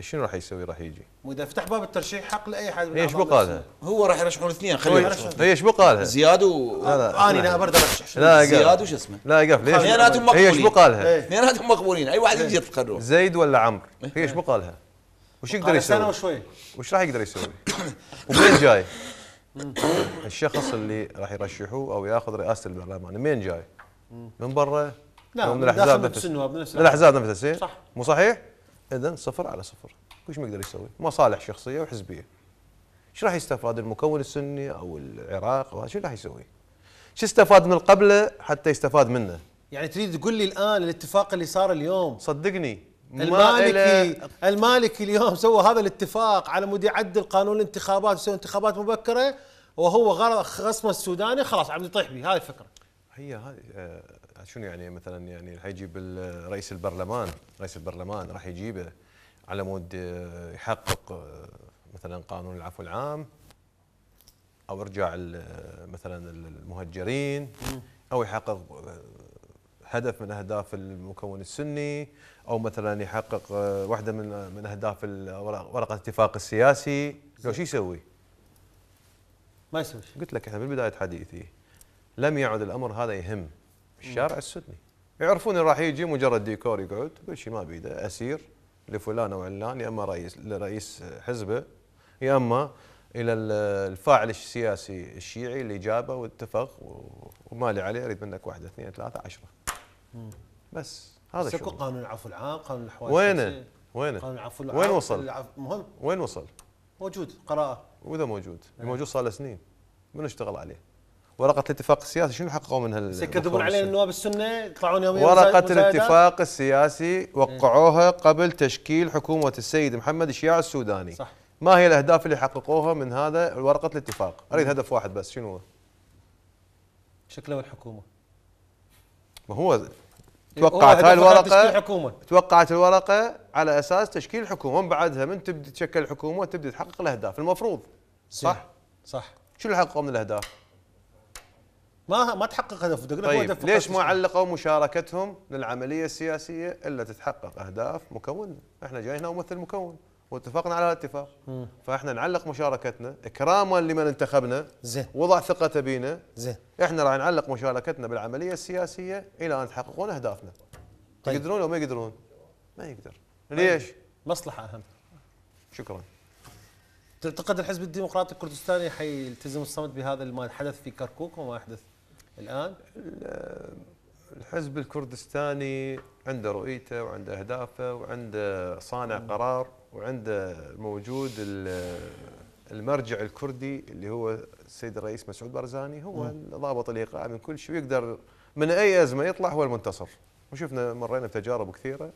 شنو راح يسوي راح يجي؟ وإذا فتح باب الترشيح حق لأي احد من إيش بقالها؟ هو راح يرشحون الاثنين خليه هي إيش بقالها؟ زياد و لا لا أنا أنا برد أرشح لا زياد وش اسمه؟ لا قف ليش؟ اثنيناتهم مقبولين هي إيش بقالها؟ اثنيناتهم مقبولين أي واحد يجي يتقرر زيد ولا عمرو؟ هي إيش بقالها؟ وش يقدر يسوي؟ سنة وشوي وش راح يقدر يسوي؟ ومين جاي؟ <laughs> الشخص اللي راح يرشحوه أو ياخذ رئاسة البرلمان منين جاي؟ من برا؟ لا من الأحزاب نفس من الأحزاب نفسها صح مو صحيح؟ اذا صفر على صفر وش ما يقدر يسوي؟ مصالح شخصية وحزبية. إيش راح يستفاد المكون السني أو العراق أو شو راح يسوي؟ شو استفاد من قبله حتى يستفاد منه؟ يعني تريد تقول لي الآن الاتفاق اللي صار اليوم صدقني المالكي المالكي اليوم سوى هذا الاتفاق على مود يعدل قانون الانتخابات ويسوي انتخابات مبكرة وهو خصم السوداني خلاص عم يطيح به هاي الفكرة هي هذه آه شنو يعني مثلا يعني حيجيب رئيس البرلمان رئيس البرلمان راح يجيبه على مود آه، يحقق آه، مثلا قانون العفو العام أو ارجاع مثلا المهجرين أو يحقق هدف من أهداف المكون السني أو مثلا يحقق واحدة من من أهداف ورقة الاتفاق السياسي. لو شو يسوي؟ ما يسوي قلت لك إحنا بالبداية حديثي لم يعد الأمر هذا يهم الشارع السني. يعرفون راح يجي مجرد ديكور يقعد كل شيء ما بيده أسير لفلان أو علان يا أما رئيس لرئيس حزبه يا أما إلى الفاعل السياسي الشيعي اللي جابه واتفق ومالي عليه أريد منك واحدة اثنين ثلاثة عشرة. بس هذا شو قانون العفو العام قانون الاحوال وينه؟ وينه؟ قانون العفو العام وين وصل؟ مهم وين وصل؟ موجود قراءة وإذا موجود إيه. موجود صار له سنين من اشتغل عليه؟ ورقة الاتفاق السياسي شنو حققوا منها يكذبون علينا النواب السنة يطلعون يوميا ورقة الاتفاق السياسي وقعوها قبل تشكيل حكومة السيد محمد الشياع السوداني صح ما هي الأهداف اللي حققوها من هذا ورقة الاتفاق أريد هدف واحد بس شنو هو شكلوا الحكومة ما هو توقعت هاي الورقه توقعت الورقة على أساس تشكيل حكومة ومن بعدها من تبدي تشكل حكومة تبدي تحقق الأهداف المفروض. صح صح؟ شو اللي حققوا من الأهداف؟ ما ما تحقق هدف طيب ليش ما علقوا مشاركتهم للعملية السياسية إلا تتحقق أهداف مكون إحنا جايين هنا ممثل مكون. واتفقنا على الاتفاق. فاحنا نعلق مشاركتنا إكراما لمن انتخبنا زين. وضع ثقته بينا. زين. إحنا راح نعلق مشاركتنا بالعملية السياسية إلى أن تحققون أهدافنا. طيب. يقدرون أو ما يقدرون؟ ما يقدر. ليش؟ مصلحة أهم. شكرا. تعتقد الحزب الديمقراطي الكردستاني حيلتزم الصمت بهذا ما حدث في كركوك وما يحدث الآن؟ الحزب الكردستاني عنده رؤيته وعنده أهدافه وعنده صانع قرار. وعنده موجود المرجع الكردي اللي هو السيد الرئيس مسعود برزاني هو ضابط الإيقاع من كل شيء ويقدر من اي ازمه يطلع هو المنتصر. وشفنا مرينا بتجارب كثيرة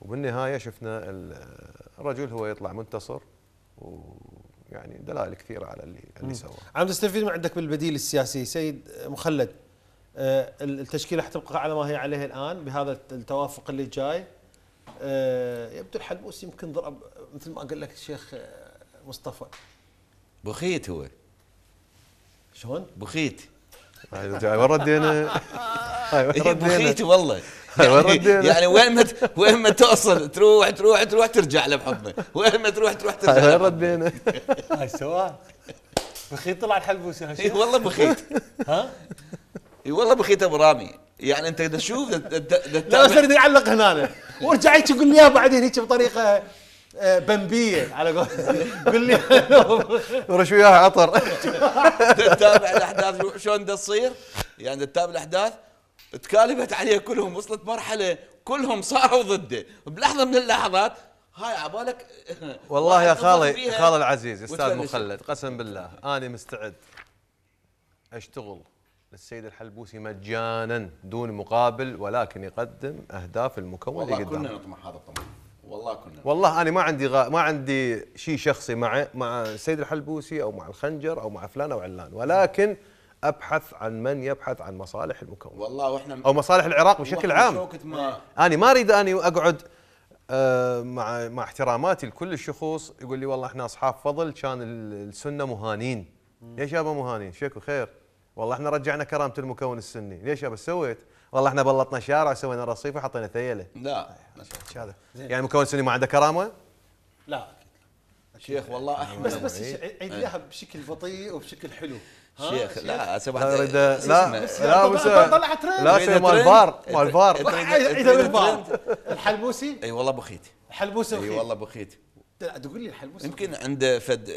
وبالنهاية شفنا الرجل هو يطلع منتصر ويعني دلائل كثيرة على اللي اللي سواه. عم تستفيد من عندك بالبديل السياسي؟ سيد مخلد آه، التشكيلة حتبقى على ما هي عليه الآن بهذا التوافق اللي جاي. يبدو الحلبوس يمكن ضرب مثل ما قال لك الشيخ آه، مصطفى. بخيت هو. شلون؟ بخيت. هاي وين ردينا؟ <laughs> هاي وين ردينا؟ بخيت والله. يعني وين ما وين ما توصل تروح تروح تروح ترجع له بحضنه. وين ما تروح تروح ترجع وين ردينا؟ هاي سواء بخيت طلع الحلبوسي اي والله بخيت. ها؟ اي والله بخيت أبو رامي. يعني انت اذا شوف لا بس اريد يعلق هنا. وارجع هيك قول لي بعدين هيك بطريقة آه، بمبيه على قول قول لي. ورش وياها عطر. تتابع الأحداث شلون تصير؟ يعني تتابع الأحداث تكالبت عليه كلهم وصلت مرحلة كلهم صاروا ضده. بلحظة من اللحظات هاي عبالك والله يا خالي خالي العزيز أستاذ مخلد قسم بالله أنا مستعد. أشتغل. للسيد الحلبوسي مجانا دون مقابل ولكن يقدم أهداف المكون اللي قدامه والله كنا نطمح هذا الطموح والله كنا. والله أنا ما عندي غا... ما عندي شيء شخصي مع مع السيد الحلبوسي أو مع الخنجر أو مع فلان أو علان ولكن أبحث عن من يبحث عن مصالح المكون والله وإحنا أو مصالح العراق بشكل عام. ما أنا ما أريد أني أقعد آه، مع مع احتراماتي لكل الشخوص يقول لي والله إحنا أصحاب فضل كان السنة مهانين. ليش يابا مهانين شكو خير؟ والله إحنا رجعنا كرامة المكون السني. ليش يابا سويت؟ والله إحنا بلطنا شارع سوينا رصيفه حطينا ثيلة. لا. هذا. يعني المكون السني ما عنده كرامة؟ لا. شيخ والله. احمد بس بس عيد لها بشكل بطيء وبشكل حلو. شيخ لا سمحت لا لا لا لا لا مال فار مال فار عيدها بالفار الحلبوسي؟ أي والله بخيت. الحلبوسي أي والله بخيت. تقول لي الحلبوسي يمكن عنده فد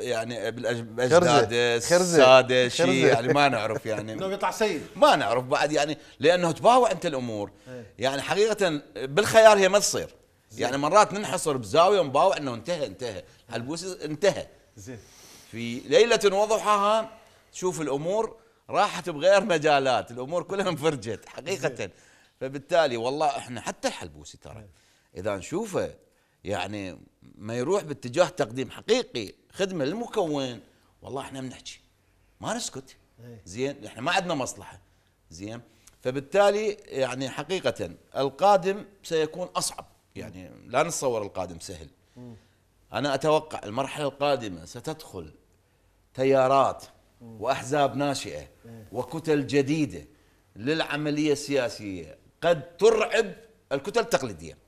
يعني بالأجداد السادة شيء يعني ما <laughs> نعرف يعني. انه يطلع سيد. ما نعرف بعد يعني لأنه تباوع أنت الأمور. إيه. يعني حقيقة بالخيار هي ما تصير. يعني مرات ننحصر بزاوية ونباوع إنه انتهى انتهى. الحلبوسي انتهى. زين. في ليلة وضحاها شوف الأمور راحت بغير مجالات الأمور كلها انفرجت حقيقة. فبالتالي والله إحنا حتى الحلبوسي ترى إذا نشوفه يعني ما يروح باتجاه تقديم حقيقي خدمة للمكون. والله إحنا بنحكي ما نسكت. زين إحنا ما عندنا مصلحة. زين فبالتالي يعني حقيقة القادم سيكون أصعب. يعني لا نتصور القادم سهل. أنا أتوقع المرحلة القادمة ستدخل تيارات وأحزاب ناشئة وكتل جديدة للعملية السياسية. قد ترعب الكتل التقليدية.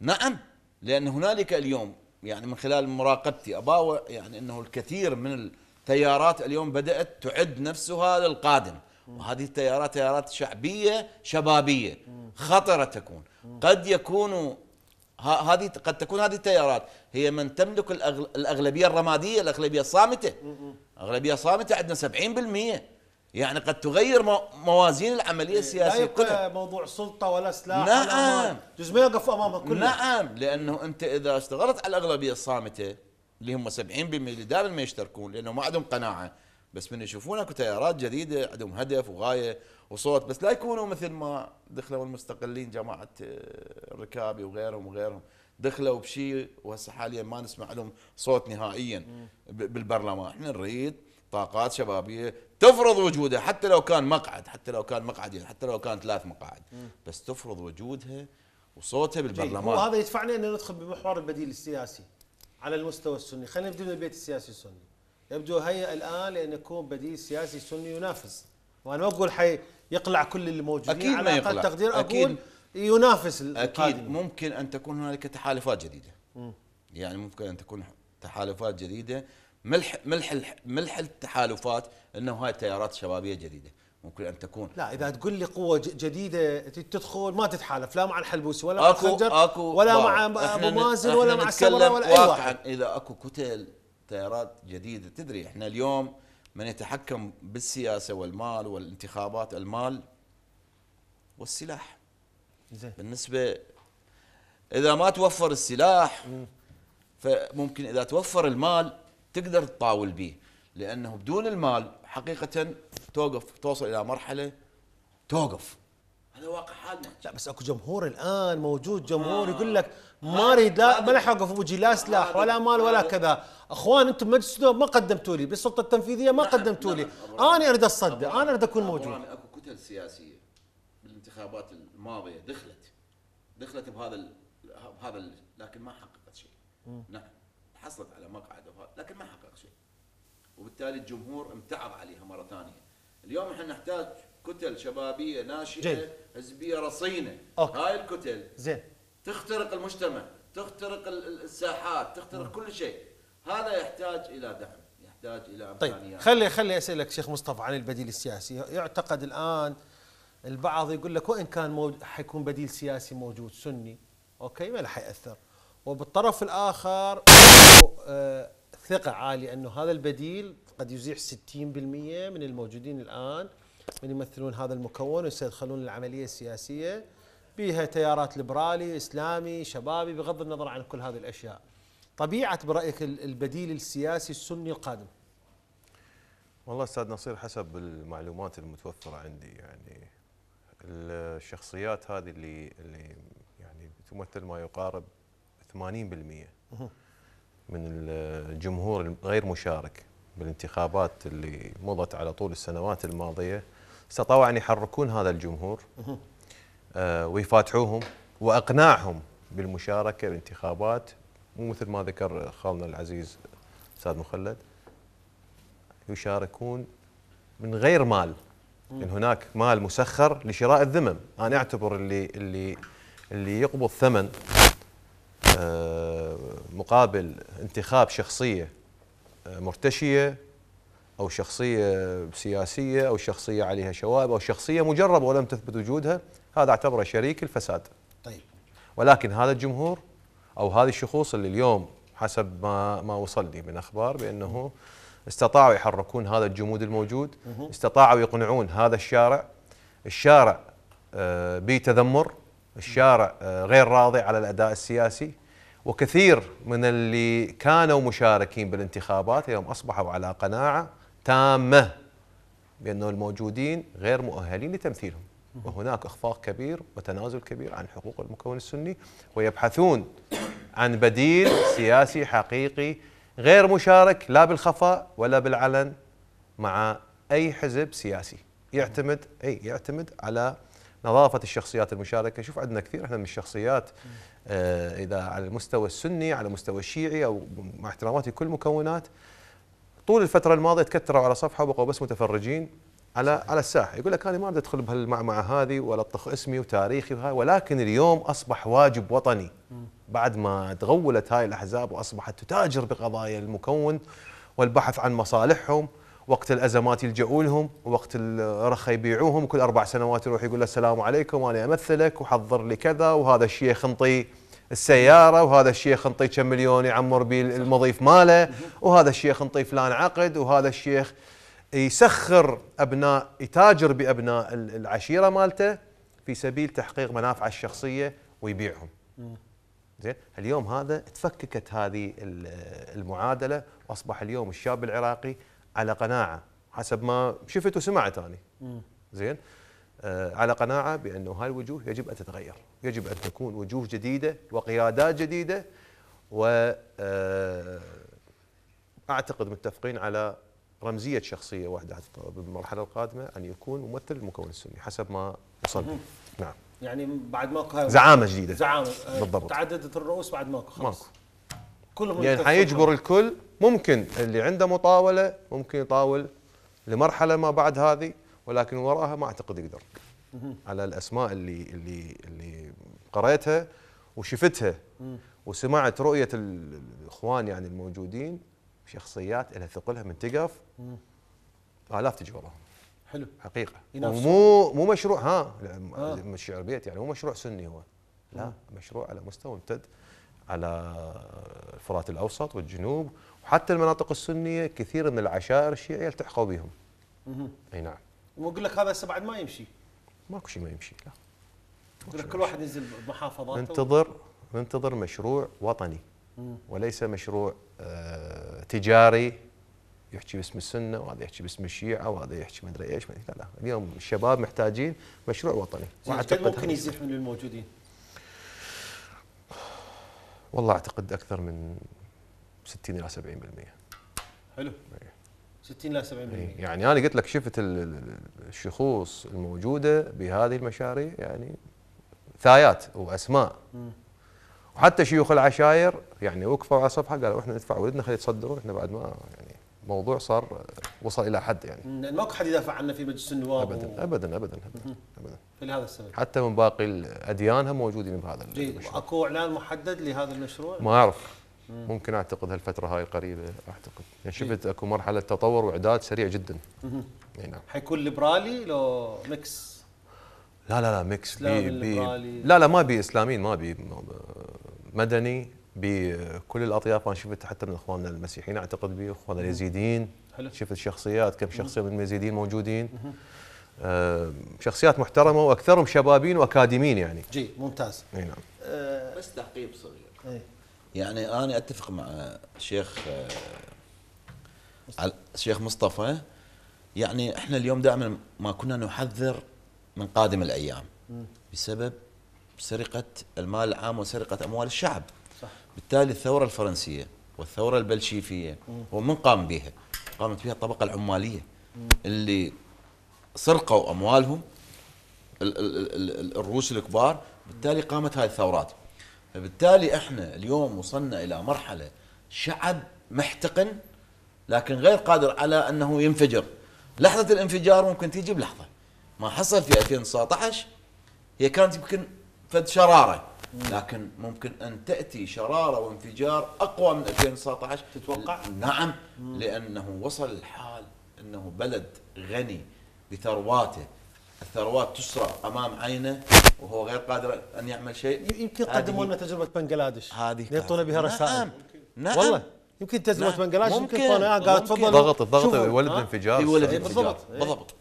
نعم لأن هنالك اليوم يعني من خلال مراقبتي اباوع يعني أنه الكثير من التيارات اليوم بدأت تعد نفسها للقادم. وهذه التيارات تيارات شعبية شبابية خطرة تكون. قد يكونوا هذه قد تكون هذه التيارات هي من تملك الأغلبية الرمادية الأغلبية الصامتة. أغلبية صامتة عندنا 70% يعني قد تغير موازين العملية السياسية لا كلها. موضوع سلطة ولا سلاح نعم. جزء ما يقف امامها كلها نعم لأنه أنت إذا اشتغلت على الأغلبية الصامتة اللي هم 70% اللي دائما ما يشتركون لأنه ما عندهم قناعة. بس من يشوفون اكو تيارات جديدة عندهم هدف وغاية وصوت بس لا يكونوا مثل ما دخلوا المستقلين جماعة الركابي وغيرهم وغيرهم. دخلوا بشيء وهسه حاليا ما نسمع لهم صوت نهائيا بالبرلمان. إحنا نريد طاقات شبابية تفرض وجودها حتى لو كان مقعد حتى لو كان مقعدين حتى لو كان ثلاث مقاعد بس تفرض وجودها وصوتها بالبرلمان. وهذا يدفعنا ان ندخل بمحور البديل السياسي على المستوى السني. خلينا نبدأ من البيت السياسي السني. يبدو هيئ الآن لأن يكون بديل سياسي سني ينافس. وأنا ما أقول حي يقلع كل اللي موجودين أكيد على أقل تقدير أقول أكيد. ينافس أكيد ممكن أن تكون هنالك تحالفات جديدة. م. يعني ممكن أن تكون تحالفات جديدة ملح ملح ملح التحالفات إنه هاي تيارات شبابيه جديدة ممكن أن تكون. لا إذا تقول لي قوة جديدة تدخل ما تتحالف لا مع الحلبوسي ولا مع الخنجر أكو ولا مع أبو مازن ولا مع السمره ولا أي واحد. إذا أكو كتل تيارات جديدة تدري إحنا اليوم من يتحكم بالسياسة والمال والانتخابات المال والسلاح. زي. بالنسبة إذا ما توفر السلاح فممكن إذا توفر المال تقدر تطاول به لأنه بدون المال حقيقة توقف توصل إلى مرحلة توقف. هذا واقع حالنا. لا بس أكو جمهور الآن موجود جمهور يقول لك ما اريد لا ما لح اوقف بوجهي لا سلاح ولا مال ولا كذا. أخوان أنتم مجلس النواب ما قدمتوا لي بالسلطة التنفيذية ما قدمتوا لي. أنا أريد اصدى أنا أريد أكون موجود. أكو كتل سياسية بالانتخابات الماضية دخلت دخلت بهذا بهذا لكن ما حققت شيء. نعم. حصلت على مقعد لكن ما حقق شيء. وبالتالي الجمهور امتعض عليها مرة ثانية. اليوم إحنا نحتاج كتل شبابية ناشئة حزبية رصينة. أوكي. هاي الكتل زين. تخترق المجتمع تخترق الساحات تخترق م. كل شيء. هذا يحتاج إلى دعم يحتاج إلى إمكانيات. طيب خلي خلي أسألك شيخ مصطفى عن البديل السياسي. يعتقد الآن البعض يقول لك وإن كان موجود حيكون بديل سياسي موجود سني. أوكي ما راح ياثر وبالطرف الآخر آه ثقة عالية إنه هذا البديل قد يزيح 60% من الموجودين الآن من يمثلون هذا المكون وسيدخلون العملية السياسية بها تيارات ليبرالي إسلامي شبابي بغض النظر عن كل هذه الأشياء. طبيعة برأيك البديل السياسي السني القادم؟ والله أستاذ نصير حسب المعلومات المتوفرة عندي يعني الشخصيات هذه اللي اللي يعني تمثل ما يقارب 80% من الجمهور الغير مشارك بالانتخابات اللي مضت على طول السنوات الماضية استطاعوا أن يحركون هذا الجمهور آه ويفاتحوهم وأقناعهم بالمشاركة بالانتخابات مو مثل ما ذكر خالنا العزيز أستاذ مخلد يشاركون من غير مال. إن هناك مال مسخر لشراء الذمم. أنا أعتبر اللي اللي اللي يقبض ثمن مقابل انتخاب شخصية مرتشية أو شخصية سياسية أو شخصية عليها شوائب أو شخصية مجربة ولم تثبت وجودها هذا اعتبره شريك الفساد. طيب. ولكن هذا الجمهور أو هذه الشخوص اللي اليوم حسب ما ما وصل لي من أخبار بأنه استطاعوا يحركون هذا الجمود الموجود، استطاعوا يقنعون هذا الشارع، الشارع آه، بتذمر، الشارع آه، غير راضي على الأداء السياسي، وكثير من اللي كانوا مشاركين بالانتخابات اليوم أصبحوا على قناعة تامة بأنه الموجودين غير مؤهلين لتمثيلهم. وهناك إخفاق كبير وتنازل كبير عن حقوق المكون السني ويبحثون عن بديل سياسي حقيقي غير مشارك لا بالخفاء ولا بالعلن مع أي حزب سياسي. يعتمد أي يعتمد على نظافة الشخصيات المشاركة. شوف عندنا كثير إحنا من الشخصيات آه، إذا على المستوى السني على المستوى الشيعي أو مع احتراماتي كل المكونات طول الفترة الماضية تكتروا على صفحة وبقوا بس متفرجين على على الساحة. يقول لك أنا ما بدي ادخل بهالمعمعة هذه ولا اطخ اسمي وتاريخي وهاي ولكن اليوم أصبح واجب وطني. بعد ما تغولت هاي الأحزاب وأصبحت تتاجر بقضايا المكون والبحث عن مصالحهم وقت الأزمات يلجؤوا لهم وقت الرخا يبيعوهم كل أربع سنوات يروح يقول له السلام عليكم أنا أمثلك وحضر لي كذا وهذا الشيخ انطي السيارة وهذا الشيخ انطي كم مليون يعمر به المضيف ماله وهذا الشيخ انطي فلان عقد وهذا الشيخ يسخر أبناء يتاجر بأبناء العشيرة مالته في سبيل تحقيق منافعه الشخصية ويبيعهم. زين؟ اليوم هذا تفككت هذه المعادلة وأصبح اليوم الشاب العراقي على قناعة حسب ما شفت وسمعت أنا. زين؟ آه على قناعة بأنه هاي الوجوه يجب أن تتغير، يجب أن تكون وجوه جديدة وقيادات جديدة و آه أعتقد متفقين على رمزية شخصية واحدة بالمرحلة القادمة أن يكون ممثل المكون السني حسب ما وصل نعم. يعني بعد ماكو زعامة جديدة. زعامة. آه، بالضبط. تعددت الرؤوس بعد ماكو خلاص. ماكو. كلهم يعني حيجبر الكل. ممكن اللي عنده مطاولة ممكن يطاول لمرحلة ما بعد هذه ولكن وراها ما أعتقد يقدر. على الأسماء اللي اللي اللي قريتها وشفتها وسمعت رؤية الإخوان يعني الموجودين شخصيات لها ثقلها من تقف. آلاف تجي وراهم حلو. حقيقة. ومو مو مشروع ها آه. الشعر بيت يعني مو مشروع سني هو. لا مشروع على مستوى امتد على الفرات الأوسط والجنوب وحتى المناطق السنية كثير من العشائر الشيعية التحقوا بهم. أي نعم. وأقول لك هذا هسه بعد ما يمشي. ماكو شيء ما يمشي لا. يقول لك كل واحد ينزل بمحافظاته ننتظر ننتظر مشروع وطني وليس مشروع آه تجاري يحكي باسم السنة وهذا يحكي باسم الشيعة وهذا يحكي ما ادري إيش لا لا اليوم الشباب محتاجين مشروع وطني ممكن يزيح من الموجودين والله أعتقد أكثر من 60 إلى 70% حلو. 60 إلى 70% يعني أنا قلت لك شفت الشخوص الموجودة بهذه المشاريع يعني ثايات وأسماء. وحتى شيوخ العشاير يعني وقفوا على صفحة قالوا إحنا ندفع ولدنا خلي يتصدرون إحنا بعد ما يعني موضوع صار وصل إلى حد يعني. ماكو حد يدافع عنه في مجلس النواب ابدا و... ابدا ابدا ابدا, أبداً. فلهذا السبب. حتى من باقي الأديان هم موجودين بهذا جيد. اكو إعلان محدد لهذا المشروع؟ ما أعرف. ممكن أعتقد هالفترة هاي القريبه أعتقد. يعني شفت أكو مرحلة تطور وإعداد سريع جدا. أي نعم. حيكون ليبرالي لو mix؟ لا لا لا mix. بي بي لا لا ما بي إسلاميين ما بي مدني. بكل الأطياف أنا شفت حتى من إخواننا المسيحيين أعتقد به اخواننا اليزيديين. حلو. شفت شخصيات كم شخصية من اليزيديين موجودين. آه شخصيات محترمة وأكثرهم شبابين وأكاديميين يعني. جي ممتاز. إي نعم. أه بس تعقيب صغير. أي. يعني أنا أتفق مع الشيخ آه الشيخ مصطفى. يعني إحنا اليوم دائما ما كنا نحذر من قادم الأيام. بسبب سرقة المال العام وسرقة أموال الشعب. بالتالي الثورة الفرنسية والثورة البلشيفية ومن قام بها؟ قامت بها الطبقة العمالية اللي سرقوا أموالهم الروس الكبار بالتالي قامت هذه الثورات. فبالتالي إحنا اليوم وصلنا إلى مرحلة شعب محتقن لكن غير قادر على أنه ينفجر. لحظة الانفجار ممكن تيجي بلحظة. ما حصل في 2019 هي كانت يمكن فد شرارة. لكن ممكن أن تأتي شرارة وانفجار أقوى من 2019 تتوقع؟ نعم لأنه وصل الحال أنه بلد غني بثرواته. الثروات تسرق أمام عينه وهو غير قادر أن يعمل شيء. يمكن قدموا لنا تجربة بنجلاديش هذه يعطونا بها رسائل. نعم نعم. والله يمكن تجربة نعم. بنجلاديش يمكن قال تفضل. ضغط الضغط يولد انفجار. يولد انفجار. بالضبط.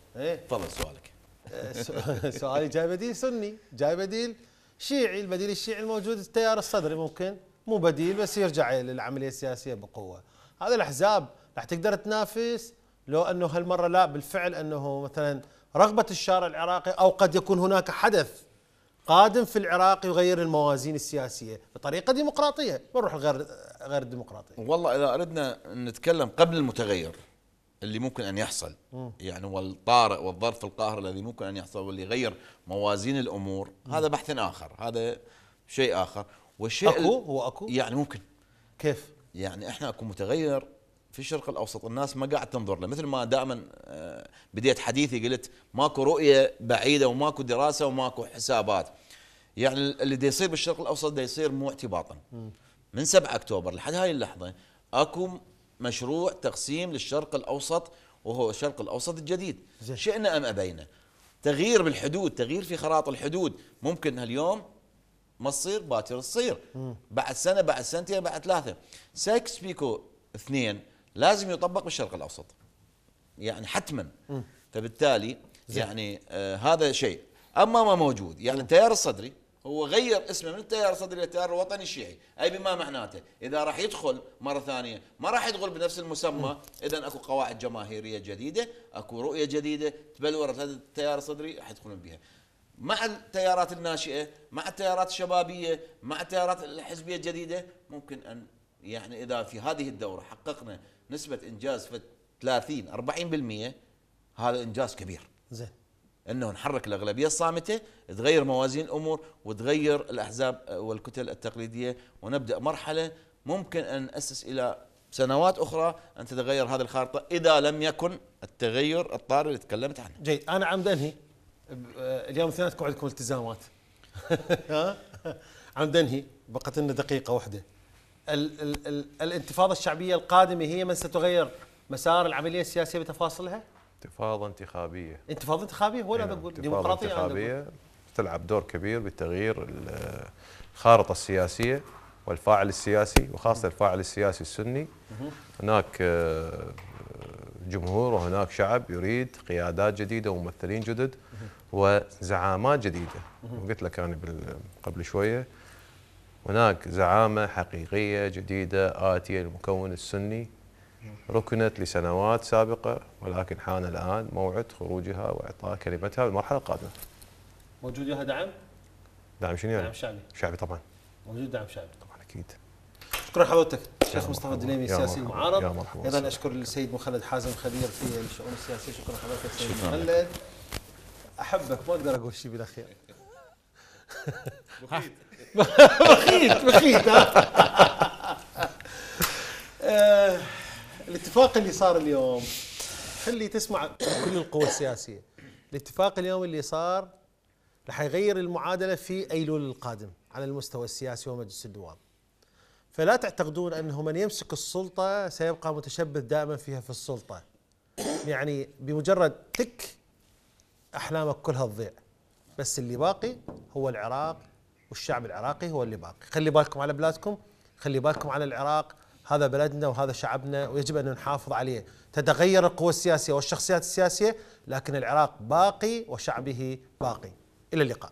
تفضل سؤالك. <laughs> سؤالي جاي بديل سني. جاي بديل شيعي البديل الشيعي الموجود التيار الصدري ممكن مو بديل بس يرجع للعملية السياسية بقوة. هذه الأحزاب راح تقدر تنافس لو أنه هالمرة لا بالفعل أنه مثلا رغبة الشارع العراقي أو قد يكون هناك حدث قادم في العراق يغير الموازين السياسية بطريقة ديمقراطية بنروح غير غير الديمقراطية. والله إذا أردنا نتكلم قبل المتغير اللي ممكن أن يحصل. م. يعني والطارئ والظرف القاهر الذي ممكن أن يحصل واللي يغير موازين الأمور م. هذا بحث آخر هذا شيء آخر. والشيء أكو؟ هو أكو؟ يعني ممكن. كيف؟ يعني إحنا أكو متغير في الشرق الأوسط الناس ما قاعد تنظر له. مثل ما دائما آه، بديت حديثي قلت ماكو رؤية بعيدة وماكو دراسة وماكو حسابات. يعني اللي دا يصير بالشرق الأوسط دا يصير مو اعتباطا. من 7 أكتوبر لحد هاي اللحظة أكو مشروع تقسيم للشرق الأوسط وهو الشرق الأوسط الجديد. شئنا أم أبينا؟ تغيير بالحدود تغيير في خرائط الحدود. ممكن اليوم ما تصير باكر تصير. بعد سنة بعد سنتين بعد ثلاثة. سايكس بيكو اثنين لازم يطبق بالشرق الأوسط. يعني حتما. فبالتالي يعني آه هذا شيء. أما ما موجود يعني التيار الصدري هو غير اسمه من التيار الصدري للتيار الوطني الشيعي. أي بما معناته؟ إذا راح يدخل مرة ثانية ما راح يدخل بنفس المسمى. اذا أكو قواعد جماهيرية جديدة أكو رؤية جديدة تبلورت هذا التيار الصدري راح يدخلون بها. مع التيارات الناشئة مع التيارات الشبابية مع التيارات الحزبية الجديدة ممكن أن يعني إذا في هذه الدورة حققنا نسبة إنجاز في 30 40% هذا إنجاز كبير. زين. أنه نحرك الأغلبية الصامتة تغير موازين الأمور وتغير الأحزاب والكتل التقليدية ونبدأ مرحلة ممكن أن نأسس إلى سنوات أخرى أن تتغير هذه الخارطة إذا لم يكن التغير الطارئ اللي تكلمت عنه. جيد أنا عم انهي اليوم الاثنين تكون عندكم التزامات. ها <laughs> عم انهي بقت لنا دقيقة واحدة. ال ال ال الانتفاضة الشعبية القادمة هي من ستغير مسار العملية السياسية بتفاصيلها؟ انتفاضة انتخابية. انتفاضة انتخابية ولا نعم. بقول ديمقراطية انتخابية. تلعب دور كبير بتغيير الخارطة السياسية والفاعل السياسي وخاصة الفاعل السياسي السني. هناك آه، جمهور وهناك شعب يريد قيادات جديدة وممثلين جدد وزعامات جديدة. وقلت لك أنا قبل شوية هناك زعامة حقيقية جديدة آتية للمكون السني. ركنت لسنوات سابقة ولكن حان الآن موعد خروجها وإعطاء كلمتها بالمرحلة القادمة. موجود ياها دعم؟ دعم شنو يعني؟ دعم شعبي. شعبي طبعا. موجود دعم شعبي. طبعا أكيد. شكرا حضرتك. الشيخ مصطفى الدليمي السياسي المعارض. يا مرحبا. أيضا أشكر السيد مخلد حازم خبير في الشؤون السياسية. شكرا حضرتك سيد مخلد. أحبك ما أقدر أقول شيء بالأخير. بخيت بخيت <laughs> بخيت آه، الاتفاق اللي صار اليوم خلي تسمع كل القوى السياسية. الاتفاق اليوم اللي صار رح يغير المعادلة في أيلول القادم على المستوى السياسي ومجلس النواب فلا تعتقدون أنه من يمسك السلطة سيبقى متشبث دائما فيها في السلطة. يعني بمجرد تك أحلامك كلها تضيع. بس اللي باقي هو العراق والشعب العراقي هو اللي باقي. خلي بالكم على بلادكم خلي بالكم على العراق هذا بلدنا وهذا شعبنا ويجب أن نحافظ عليه. تتغير القوى السياسية والشخصيات السياسية لكن العراق باقي وشعبه باقي. إلى اللقاء.